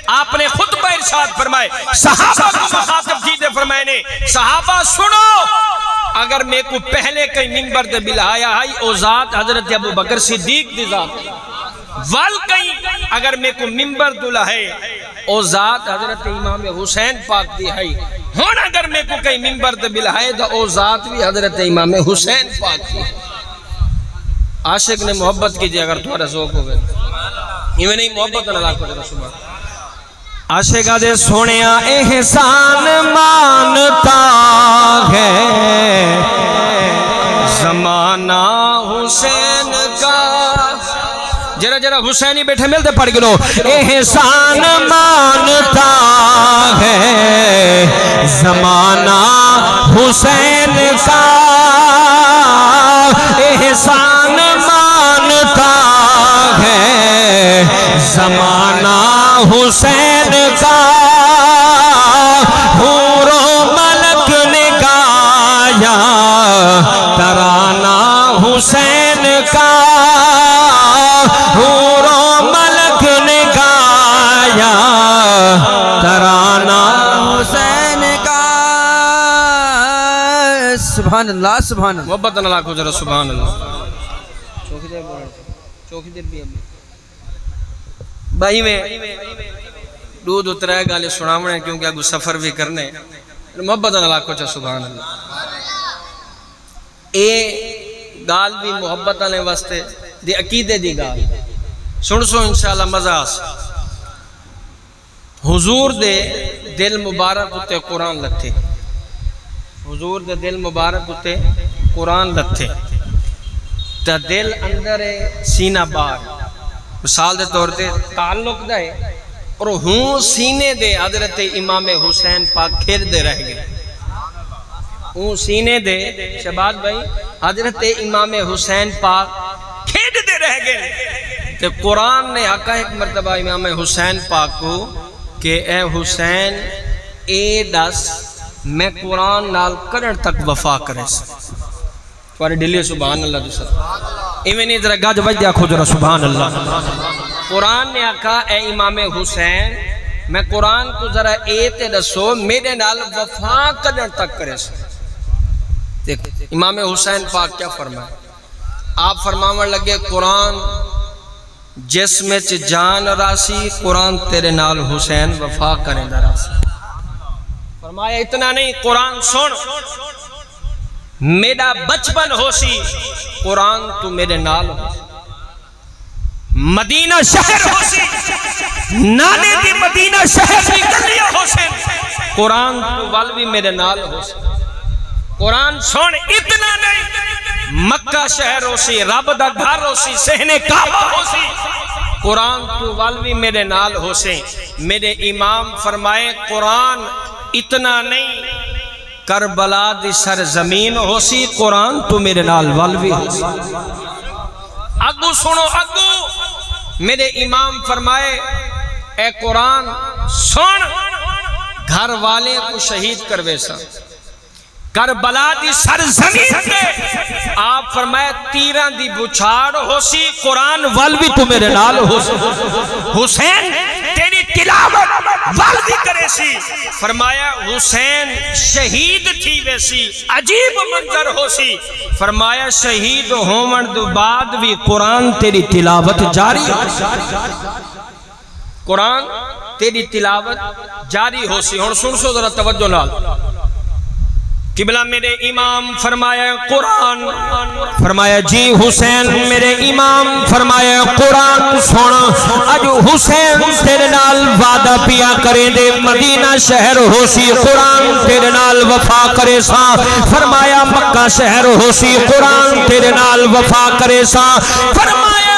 A: آپ نے خطبہ ارشاد فرمائے۔ صحابہ کو مخاطب کی دے فرمائے نے۔ صحابہ، سنو، اگر میں کو پہلے کئی ممبر دے بلایا ہے او ذات حضرت ابو بکر صدیق دی ذات۔ وال کئی اگر میں کو ممبر دلہ ہے، او ذات حضرت امام حسین پاک دی ہے۔ ہون اگر میں کو کئی ممبر دے ہے، تو او ذات بھی حضرت امام حسین پاک دی ہے۔ عاشق نے محبت کیجیے جی اگر تمہارا ذوق ہوگا۔ یہ میں نہیں، محبت نہ لاکھ پڑے رسول اللہ عاشقہ دے سونیا احسان مانتا ہے۔ زمانہ حسین جرا جرا حسینی بیٹھے ملتے پڑھ گلو احسان مانتا ہے زمانہ حسین کا احسان مانتا ہے زمانہ حسین کا حور ملک نے گایا ترانہ حسین کا ترانہ
C: حسین کا۔ سبحان اللہ سبحان اللہ۔
A: محبت اللہ کو ذرا، سبحان اللہ۔ چوکی دیر بولے چوکی دیر بھی ابھی بھائی میں دودھ اترائے گالے سنامنے کیونکہ اگو سفر بھی کرنے۔ محبت اللہ کو چاہ سبحان اللہ۔ اے گال بھی محبت اللہ واسطے، دی عقیدے دی گال۔ سن سو انشاءاللہ مزہ آس حضور دے دل مبارک ہوتے قرآن لتھے۔ حضور دے دل مبارک ہوتے قرآن لتھے۔ تا دل اندر سینہ بار مثال دے طور تے تعلق دا ہے۔ اور ہوں سینے دے حضرت امام حسین پاک کھیر دے رہ گئے۔ ہوں سینے دے شباد بھائی حضرت امام حسین پاک کھیر دے رہ گئے۔ تے قرآن نے حقا ایک مرتبہ امام حسین پاک کو کہ اے حسین، اے دس، میں قرآن نال کرن تک وفا کرے سا۔ تمہارے ڈلی سبحان اللہ دوسرا جی ایمیں نہیں، ذرا گاج بج دیا کھو ذرا سبحان اللہ قرآن نے آکھا، اے امام حسین، میں قرآن کو ذرا اے تے دسو، میرے نال وفا کرن تک کرے سا۔ دیکھ امام حسین پاک کیا فرمائے؟ آپ فرماون لگے، قرآن جس میں چ جان راسی، قرآن تیرے نال حسین وفا کریں دا راسی۔ فرمایا، اتنا نہیں، قرآن سن۔ میرا بچپن ہو سی، قرآن تو میرے نال ہو مدینہ شہر ہو سی نانے دی مدینہ شہر دی گلیاں ہو سی۔ قرآن تو والوی میرے نال ہو سی۔ قرآن سن، اتنا نہیں۔ مکہ شہر ہو سی رب دا گھر ہو سی سہنے کعبہ ہو سی قرآن تو والوی میرے نال ہو سی میرے امام فرمائے، قرآن اتنا نہیں۔ کربلا دی سرزمین ہو سی قرآن تو میرے نال والوی ہو سی اگو سنو، اگو۔ میرے امام فرمائے، اے قرآن سن، گھر والے کو شہید کروے سا کربلا دی سرزمین دے آپ فرمائے تیران دی بچھاڑ ہو سی قرآن والوی تو میرے نال ہو سی حسین، تیری تلاوت والوی کرے سی۔ فرمایا حسین شہید تھی ویسی عجیب منظر ہو سی فرمایا شہید ہومن دو بعد بھی قرآن تیری تلاوت جاری ہو سی قرآن تیری تلاوت جاری ہو سی ہون سن سو ذرا توجہ نال۔ قبلہ میرے امام فرمایا قرآن، فرمایا جی حسین، میرے امام فرمایا قرآن، سونا، اج حسین تیرے نال وعدہ پیا کریں دے، مدینہ شہر ہو سی قرآن تیرے نال وفا کرے سا، فرمایا مکہ شہر ہو سی قرآن تیرے نال وفا کرے سا، فرمایا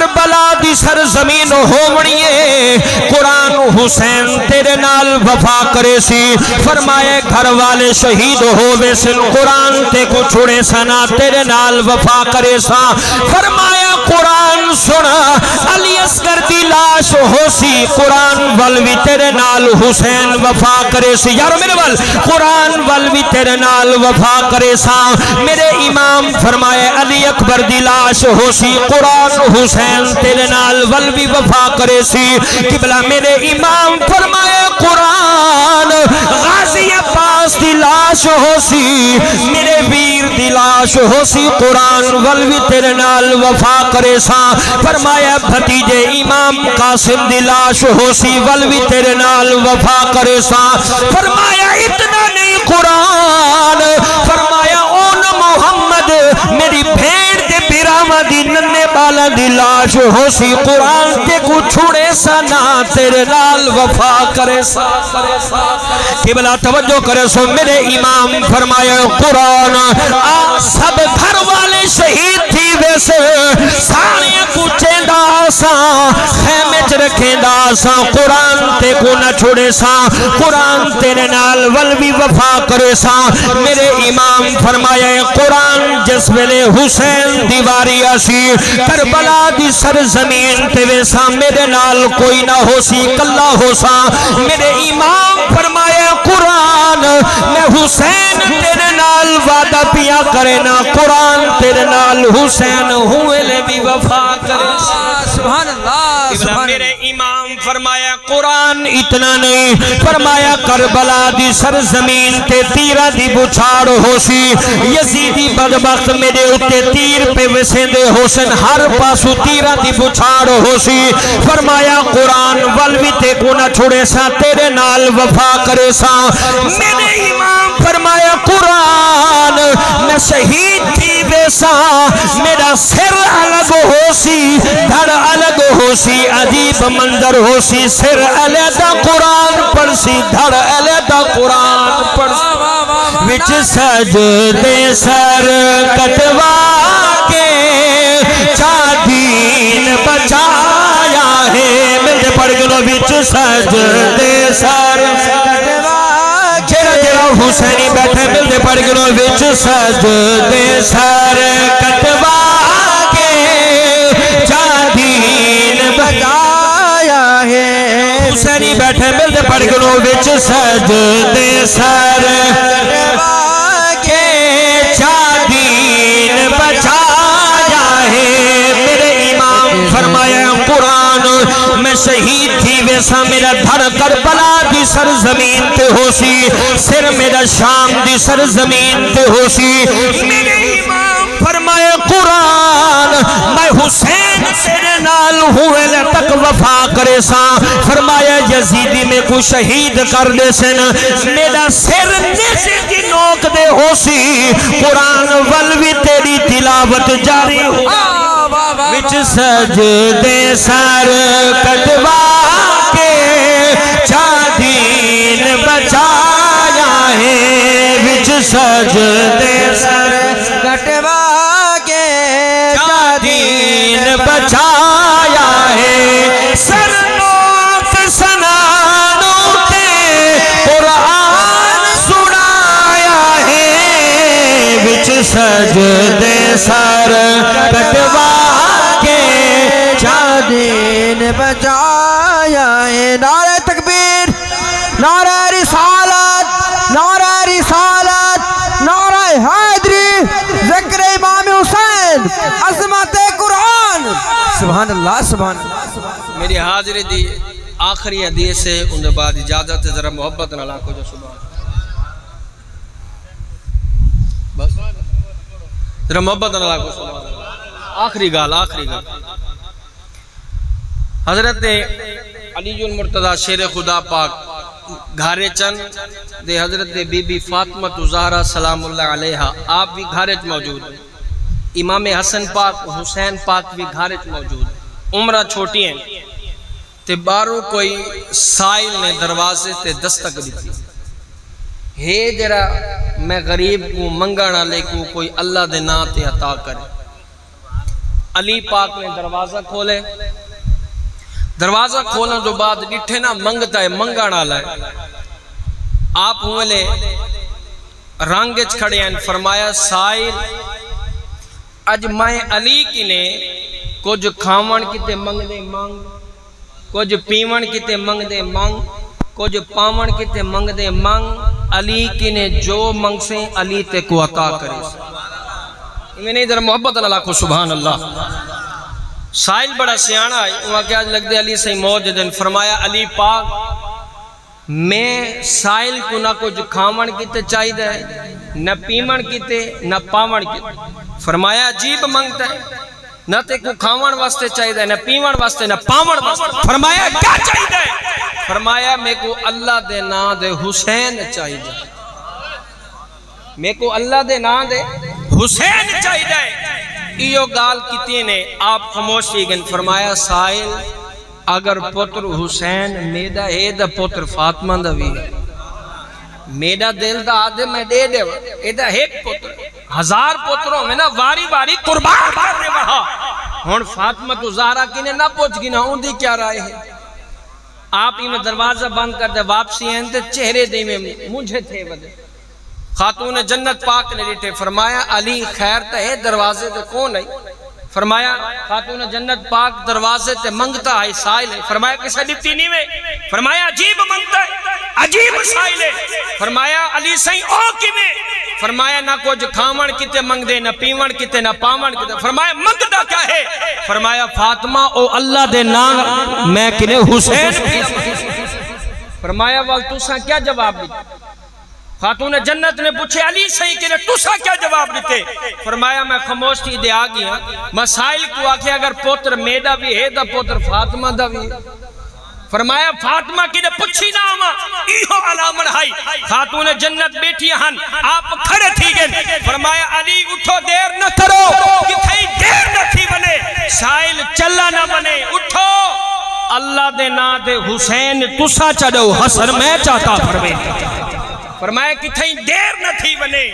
A: کربلا دی سرزمین ہومڑیے قرآن حسین تیرے نال وفا کرے سی۔ فرمائے گھر والے شہید ہووے سن۔ قرآن تے کو چھوڑے سنا، تیرے نال وفا کرے سا۔ فرمایا قرآن سنا۔ علی اسکر دی لاش ہو سی قرآن والوی تیرے نال حسین وفا کرے سی یارو میرے وال قرآن والوی تیرے نال وفا کرے سا۔ میرے امام فرمائے علی اکبر دی لاش ہو سی قرآن حسین تیرے نال والوی وفا کرے سی۔ قبلہ میرے امام فرمائے قرآن، غازی عباس دی لاش ہو سی میرے ویر دی لاش ہو سی قرآن والوی تیرے نال وفا کرے سا۔ فرمایا بھتیجے امام کا قاسم دی لاش ہو سی والوی تیرے نال وفا کرے سا۔ فرمایا، اتنا نہیں قرآن۔ فرمایا، اون محمد، میری بھیڑ دے پیراما ننے بالا دی لاش ہو سی قرآن تے کو چھوڑے سا نا تیرے نال وفا کرے سا۔ قبلہ توجہ کرے سو، میرے امام فرمایا، قرآن، آ سب گھر والے شہید تھی ویسے۔ سارے کچھے دا سا، خیمے چ رکھیں دا سا۔ قرآن تے کو نہ چھوڑے سا۔ قرآن تیرے نال ولوی وفا کرے سا۔ میرے امام فرمایا، قرآن جس ویلے حسین دیواری آسی کربلا دی سرزمین تے ویسا میرے نال کوئی نہ ہو سی کلا ہو سا۔ میرے امام فرمایا قرآن میں حسین تیرے نال وعدہ پیا کرے نا۔ قرآن تیرے نال حسین ہوئے لے بھی وفا کرے۔
C: سبحان اللہ سبحان
A: میرے امام فرمایا، قرآن اتنا نہیں، فرمایا، کربلا دی سرزمین تے تیرہ دی بچھاڑ ہو سی یزیدی بدبخت میرے اتے تیر پہ وسیندے حسن ہر پاسو تیرہ دی بچھاڑ ہو سی فرمایا، قرآن والوی تے کو نہ چھوڑے سا تیرے نال وفا کرے سا میرے امام فرمایا، قرآن میں شہید تھی۔ بیسا میرا سر الگ ہو سی دھڑ الگ ہو سی عجیب منظر ہو سی سر علیدہ قرآن پڑھ سی دھڑ علیدہ قرآن پڑھ سی وچ سجدے سر کٹوا کے چادین بچایا ہے۔ ملتے پڑھ گلو وچ سجدے سر جرا جرا حسینی بیٹھے ملتے پڑھ گلو وچ سجدے سر کٹوا کے چادین بچایا ہے۔ حسینی بیٹھے ملتے پڑھ گلو وچ سجدے سر کے چادین بچایا ہے۔ میرے امام فرمایا قرآن میں شہید تھی، ویسا میرا دھر کربلا دی سرزمین تے ہو سی، سر میرا شام دی سرزمین تے ہو سی۔ میرے امام فرمایا قرآن، میں حسین تیرے نال ہوئے لے تک وفا کرے سا فرمایا یزیدی میں کو شہید کر دے سن۔ میرا سر نیسے کی نوک دے ہو سی۔ قرآن والوی تیری تلاوت جاری ہو وچ سجدے سر کٹوا کے چادین بچایا ہے۔ وچ سجدے سر
C: کٹوا کے
A: چادین بچایا ہے۔ سر نوک سنانوں تے قرآن سنایا ہے۔ وچ سجدے سر کٹوا کے
C: دین بچایا ہے نعرہ تکبیر، نعرہ رسالت نعرہ رسالت، نعرہ حیدری، ذکر امام حسین، عظمت قرآن۔ سبحان اللہ سبحان اللہ
A: میری حاضری دی آخری حدیث سے ان کے بعد اجازت ذرا محبت نہ لاکھو جو سبحان بس۔ ذرا محبت نہ لاکھو سبحان آخری گال آخری گال۔ حضرت علی المرتضی شیر خدا پاک گھارے چند، دے حضرت بی بی فاطمہ زہرا سلام اللہ علیہ آپ بھی گھارے موجود ہیں۔ امام حسن پاک، حسین پاک بھی گھارے موجود ہیں۔ عمرہ چھوٹی ہیں۔ تے بارو کوئی سائل نے دروازے تے دستک دیتی ہے جرا میں غریب کو منگانا لے کو کوئی اللہ دے نا تے عطا کرے۔ علی پاک نے دروازہ کھولے۔ دروازہ کھولنے تو بعد ڈٹھے نا منگتا ہے، منگانا لائے آپ ہوئے لے رانگج کھڑے ہیں، فرمایا سائل اج میں علی کی نے کچھ کھاون کتے منگ دے منگ، کچھ پیون کتے منگ دے منگ، کچھ پاون کتے منگ دے منگ۔ علی کی نے جو منگ سے علی تے کو عطا کرے۔ میں نے ادھر محبت اللہ کو سبحان اللہ۔ سائل بڑا سیانہ ہے وہاں کیا لگ دے علی سے موجود ہیں فرمایا، علی پاک، میں سائل کو نہ کچھ کھاون کتے چاہی دے نہ پیمن کتے نہ پاون کتے فرمایا، عجیب منگتا ہے، نہ تے کو کھاون واسطے چاہی دے نہ پیمن واسطے، نہ پاون واسطے۔ فرمایا، کیا چاہی دے فرمایا، میں کو اللہ دے نا دے حسین چاہی دے میں کو اللہ دے نا دے حسین چاہی دے ایو گال کتی نے، آپ خموشی گن فرمایا، سائل، اگر پتر حسین میڈا ہے دا پتر فاطمہ دا بھی میڈا دل دا آدھے میں دے دے ایدہ ایک پتر۔ ہزار پتروں میں نا، واری واری قربان بارنے وہاں۔ ہون فاطمہ تو زہرہ کی نے نہ پوچھ گی نا ہوں دی کیا رائے ہے۔ آپ ہی میں دروازہ بند کر دے، واپسی ہیں تے چہرے دے میں مجھے تھے ودے۔ خاتون جنت پاک نے ڈیٹے فرمایا، علی خیر تے دروازے تے کون ہے؟ فرمایا، خاتون جنت پاک دروازے تے منگتا ہے، سائل ہے۔ فرمایا کسا ڈپتی نہیں میں فرمایا، عجیب منگتا ہے، عجیب سائل ہے۔ فرمایا، علی سہی او کی میں فرمایا، نہ کچھ کھامن کتے منگ دے نہ پیون کتے نہ پاون کتے فرمایا، منگتا کیا ہے؟ فرمایا، فاطمہ، او اللہ دے نام میں کنے حسین فرمایا، وال کیا جواب دیتا خاتون جنت نے پوچھے، علی صحیح کہ تُسا کیا جواب دیتے؟ فرمایا، میں خموش تھی، دے آگیا ہاں۔ مسائل کو آکھے، اگر پوتر میڈا بھی ہے، دا پوتر فاطمہ دا بھی۔ ہے فرمایا، فاطمہ کی نے پچھی نہ آما ایہو علامن ہائی خاتون جنت بیٹھی ہن، آپ کھڑے تھی گئے۔ فرمایا، علی، اٹھو، دیر نہ کرو۔ کہ تھئی دیر نہ تھی بنے۔ سائل چلا نہ بنے۔ اٹھو۔ اللہ دے نا دے حسین تسا چڑھو حسن میں چاہتا فرمے فرمایا کہ تھئی دیر نہ تھی بنے۔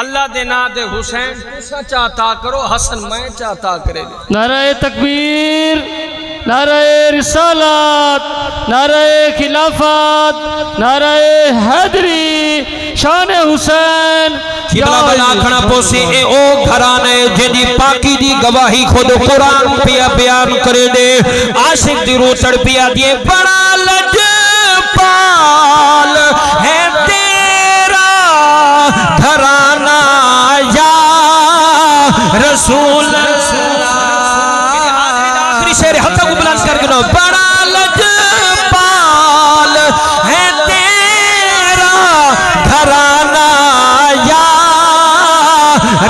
A: اللہ دے نا دے حسین تسا چاہتا کرو حسن میں چاہتا کرے۔
B: نعرہ تکبیر نعرہ رسالت نعرہ خلافت نعرہ حیدری شان حسین۔
D: قبلہ بلا کھنا پوسی اے او گھرانے جنی پاکی دی گواہی خود قرآن پیا بیان کرے دے۔ عاشق دی رو چڑ پیا دیے بڑا لج رسول آخری شیر حتہ کو بلند کر گنو بڑا لج پال ہے تیرا گھرانا یا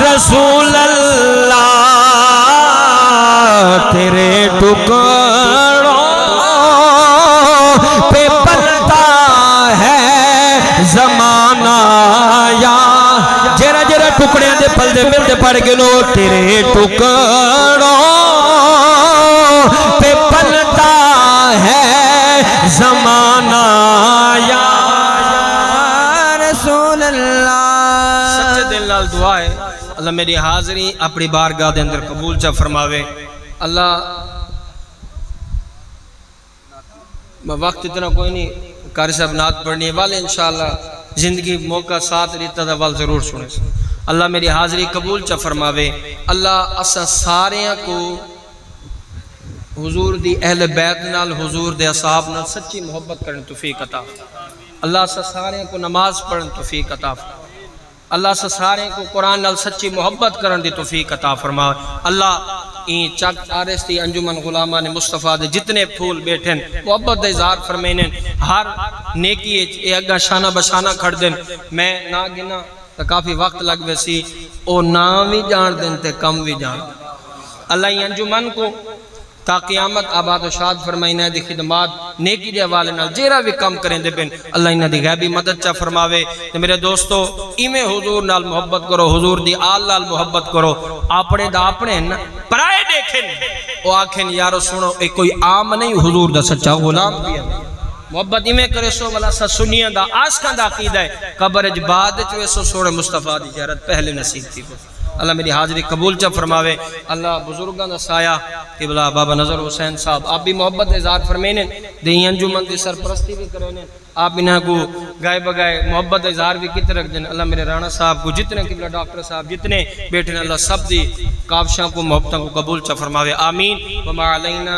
D: رسول اللہ تیرے ٹکڑوں ٹکڑے دے پل دے مل دے پڑ گلو تیرے ٹکڑوں پہ پلتا ہے زمانہ یا
C: رسول اللہ
A: سچے دل لال دعا ہے اللہ میری حاضری اپنی بارگاہ دے اندر قبول چا فرماوے اللہ میں وقت اتنا کوئی نہیں کاری صاحب نات پڑھنی ہے والے انشاءاللہ زندگی موقع ساتھ ریتا دا وال ضرور سنے سے اللہ میری حاضری قبول چا فرماوے۔ اللہ اسا ساریاں کو حضور دی اہل بیت نال، حضور دے اصحاب نال سچی محبت کرنے توفیق عطا اللہ اسا ساریاں کو نماز پڑھن توفیق عطا اللہ سے سارے کو قرآن نال سچی محبت کرن دی توفیق عطا فرما۔ اللہ این چک آرستی انجمن غلامہ نے مصطفیٰ دے جتنے پھول بیٹھن، محبت دے اظہار فرمینن ہر نیکی اے اگا شانہ بشانہ کھڑ دن میں نہ گنا تو کافی وقت لگ ویسی او نام بھی جان دن تے کم بھی جان۔ اللہ یہ انجمن کو تا قیامت آباد و شاد فرمائی دی خدمات نیکی دے حوالے نال جیرا بھی کم کریں دے پن اللہ انہاں دی غیبی مدد چا فرماوے۔ تے میرے دوستو ایویں حضور نال محبت کرو، حضور دی آل نال محبت کرو۔ اپنے دا اپنے ہیں نا۔ پرائے دیکھن او آکھن یارو سنو، اے کوئی عام نہیں، حضور دا سچا غلام بھی ہے۔ محبت ایویں کرے سو والا سا سنیاں دا آسکاں دا عقیدہ ہے۔ قبر اج بعد چ ویسو سوڑے مصطفیٰ دی زیارت پہلے نصیب تھی۔ کو اللہ میری حاضری قبول چا فرماوے۔ اللہ بزرگاں دا سایہ قبلہ بابا نظر حسین صاحب، آپ بھی محبت اظہار فرمینے دیں انجمن دی سرپرستی بھی کرنے آپ انہاں کو گائے بگائے محبت اظہار بھی کت رکھ دیں اللہ میرے رانا صاحب کو جتنے قبلہ ڈاکٹر صاحب جتنے بیٹھے اللہ سب دی کافشاں کو محبتوں کو قبول چا فرماوے۔ آمین۔ وما علینا